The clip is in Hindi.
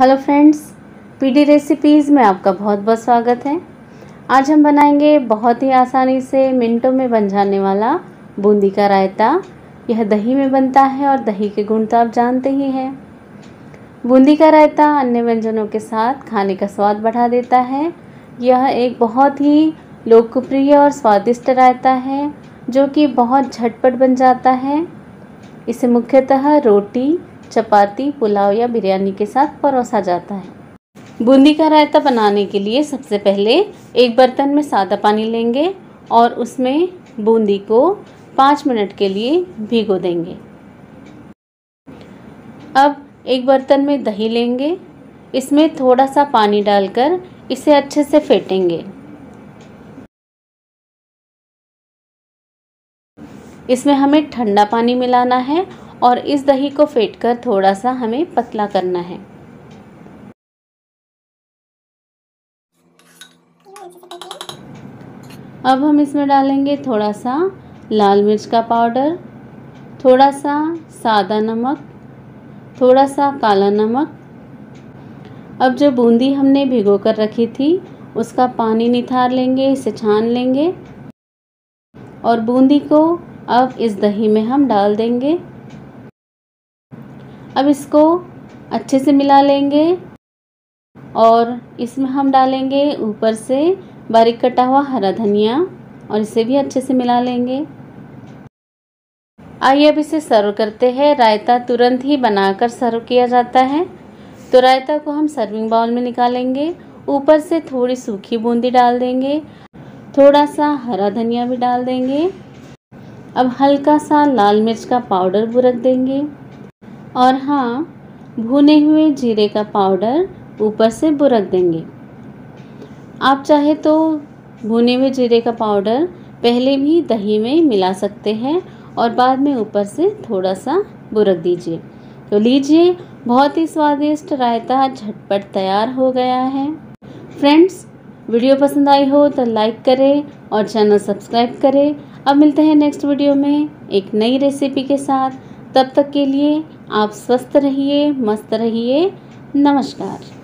हेलो फ्रेंड्स पीडी रेसिपीज़ में आपका बहुत बहुत स्वागत है। आज हम बनाएँगे बहुत ही आसानी से मिनटों में बन जाने वाला बूंदी का रायता। यह दही में बनता है और दही के गुण तो आप जानते ही हैं। बूंदी का रायता अन्य व्यंजनों के साथ खाने का स्वाद बढ़ा देता है। यह एक बहुत ही लोकप्रिय और स्वादिष्ट रायता है, जो कि बहुत झटपट बन जाता है। इसे मुख्यतः रोटी चपाती, पुलाव या बिरयानी के साथ परोसा जाता है। बूंदी का रायता बनाने के लिए सबसे पहले एक बर्तन में सादा पानी लेंगे और उसमें बूंदी को पाँच मिनट के लिए भिगो देंगे। अब एक बर्तन में दही लेंगे। इसमें थोड़ा सा पानी डालकर इसे अच्छे से फेंटेंगे। इसमें हमें ठंडा पानी मिलाना है और इस दही को फेंट कर थोड़ा सा हमें पतला करना है। अब हम इसमें डालेंगे थोड़ा सा लाल मिर्च का पाउडर थोड़ा सा सादा नमक थोड़ा सा काला नमक। अब जो बूंदी हमने भिगो कर रखी थी, उसका पानी निथार लेंगे, इसे छान लेंगे। और बूंदी को अब इस दही में हम डाल देंगे। अब इसको अच्छे से मिला लेंगे और इसमें हम डालेंगे ऊपर से बारीक कटा हुआ हरा धनिया और इसे भी अच्छे से मिला लेंगे। आइए अब इसे सर्व करते हैं। रायता तुरंत ही बनाकर सर्व किया जाता है। तो रायता को हम सर्विंग बाउल में निकालेंगे। ऊपर से थोड़ी सूखी बूंदी डाल देंगे। थोड़ा सा हरा धनिया भी डाल देंगे। अब हल्का सा लाल मिर्च का पाउडर बुरक देंगे। और हाँ भुने हुए जीरे का पाउडर ऊपर से बुरक देंगे। आप चाहे तो भुने हुए जीरे का पाउडर पहले भी दही में मिला सकते हैं और बाद में ऊपर से थोड़ा सा बुरक दीजिए। तो लीजिए, बहुत ही स्वादिष्ट रायता झटपट तैयार हो गया है। फ्रेंड्स, वीडियो पसंद आई हो तो लाइक करें और चैनल सब्सक्राइब करें। अब मिलते हैं नेक्स्ट वीडियो में एक नई रेसिपी के साथ। तब तक के लिए आप स्वस्थ रहिए मस्त रहिए। नमस्कार।